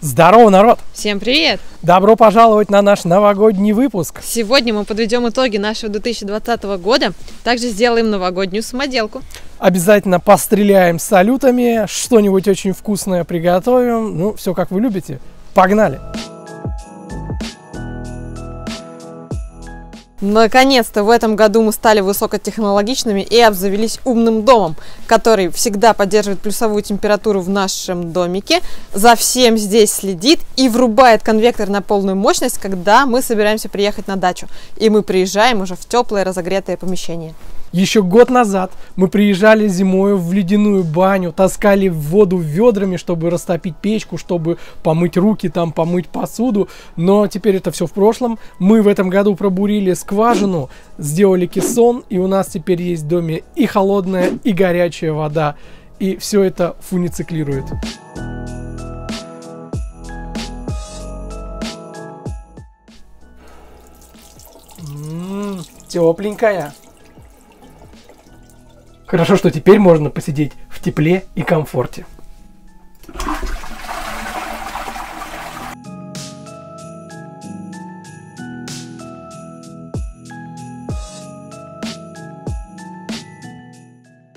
Здорово, народ! Всем привет! Добро пожаловать на наш новогодний выпуск. Сегодня мы подведем итоги нашего 2020 года, также сделаем новогоднюю самоделку. Обязательно постреляем салютами, что-нибудь очень вкусное приготовим. Ну, все как вы любите. Погнали! Наконец-то в этом году мы стали высокотехнологичными и обзавелись умным домом, который всегда поддерживает плюсовую температуру в нашем домике, за всем здесь следит и врубает конвектор на полную мощность, когда мы собираемся приехать на дачу. И мы приезжаем уже в теплое разогретое помещение. Еще год назад мы приезжали зимой в ледяную баню, таскали воду ведрами, чтобы растопить печку, чтобы помыть руки, там помыть посуду. Но теперь это все в прошлом. Мы в этом году пробурили скважину, сделали кессон, и у нас теперь есть в доме и холодная, и горячая вода. И все это фунициклирует. М-м, тепленькая. Хорошо, что теперь можно посидеть в тепле и комфорте.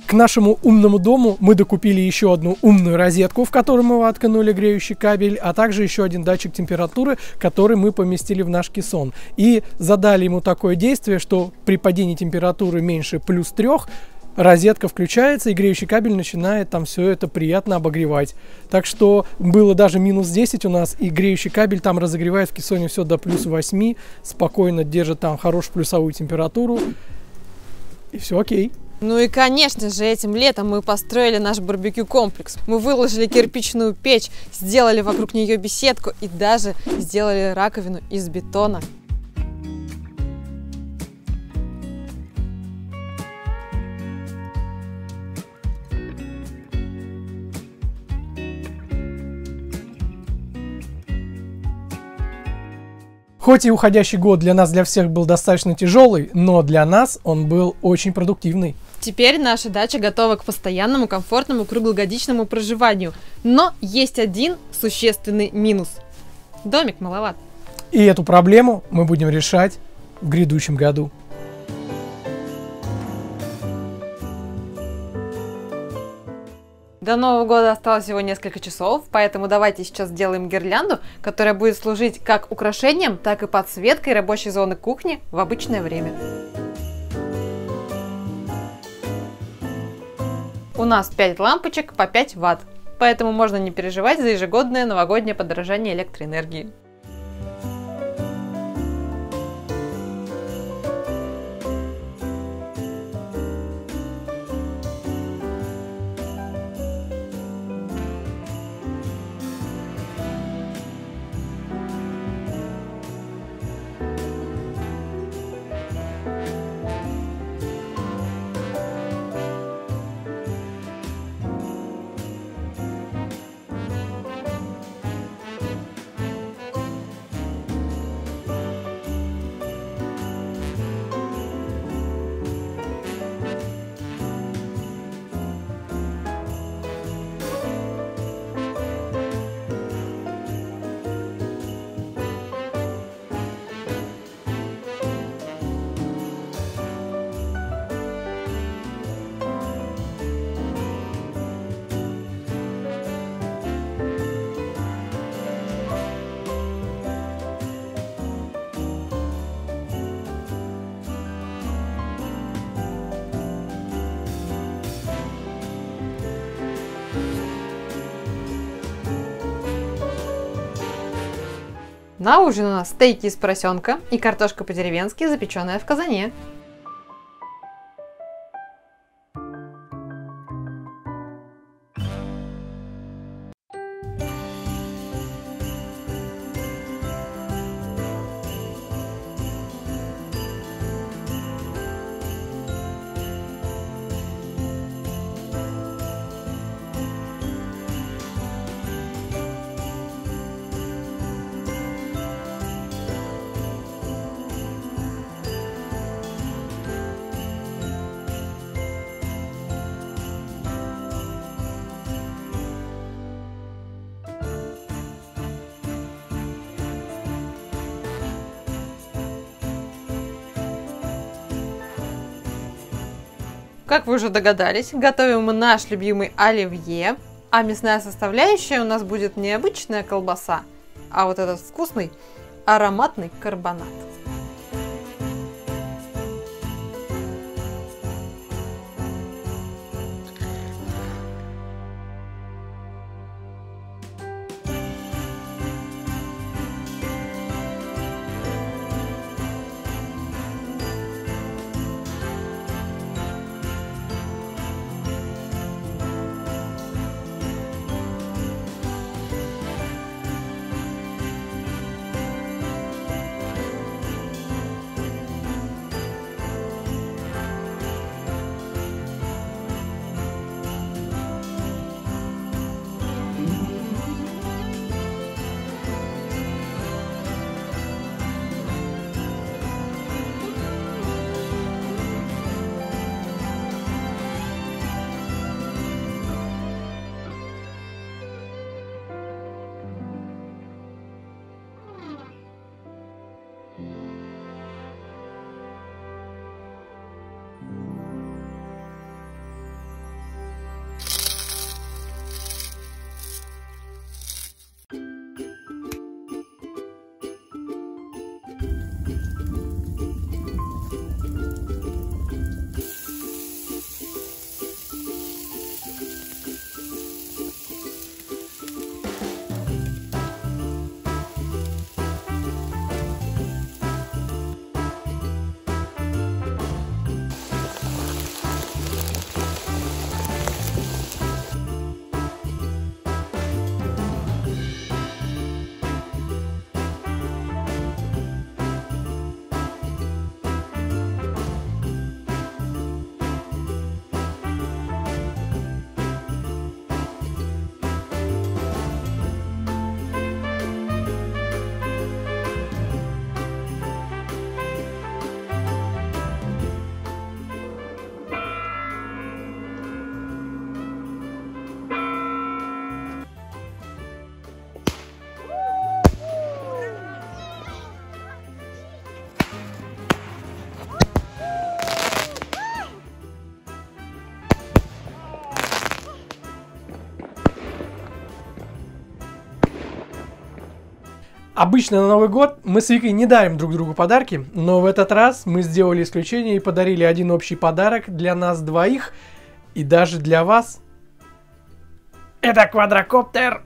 К нашему умному дому мы докупили еще одну умную розетку, в которую мы воткнули греющий кабель, а также еще один датчик температуры, который мы поместили в наш кессон. И задали ему такое действие, что при падении температуры меньше плюс трех розетка включается, и греющий кабель начинает там все это приятно обогревать. Так что было даже минус 10 у нас, и греющий кабель там разогревает в кессоне все до плюс 8, спокойно держит там хорошую плюсовую температуру, и все окей. Ну и, конечно же, этим летом мы построили наш барбекю-комплекс. Мы выложили кирпичную печь, сделали вокруг нее беседку и даже сделали раковину из бетона. Хоть и уходящий год для нас, для всех был достаточно тяжелый, но для нас он был очень продуктивный. Теперь наша дача готова к постоянному, комфортному, круглогодичному проживанию. Но есть один существенный минус. Домик маловат. И эту проблему мы будем решать в грядущем году. До Нового года осталось всего несколько часов, поэтому давайте сейчас сделаем гирлянду, которая будет служить как украшением, так и подсветкой рабочей зоны кухни в обычное время. У нас 5 лампочек по 5 ватт, поэтому можно не переживать за ежегодное новогоднее подорожание электроэнергии. На ужин у нас стейки из поросенка и картошка по-деревенски, запеченная в казане. Как вы уже догадались, готовим мы наш любимый оливье, а мясная составляющая у нас будет не обычная колбаса, а вот этот вкусный ароматный карбонат. Обычно на Новый год мы с Викой не дарим друг другу подарки, но в этот раз мы сделали исключение и подарили один общий подарок для нас двоих и даже для вас. Это квадрокоптер!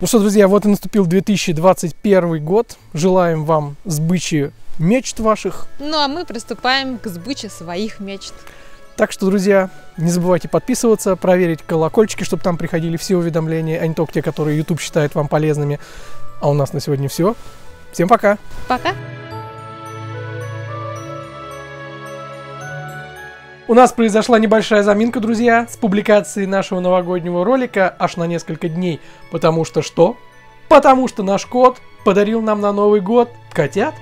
Ну что, друзья, вот и наступил 2021 год. Желаем вам сбычи мечт ваших. Ну а мы приступаем к сбыче своих мечт. Так что, друзья, не забывайте подписываться, проверить колокольчики, чтобы там приходили все уведомления, а не только те, которые YouTube считает вам полезными. А у нас на сегодня все. Всем пока! Пока! У нас произошла небольшая заминка, друзья, с публикацией нашего новогоднего ролика аж на несколько дней. Потому что что? Потому что наш кот подарил нам на Новый год котят.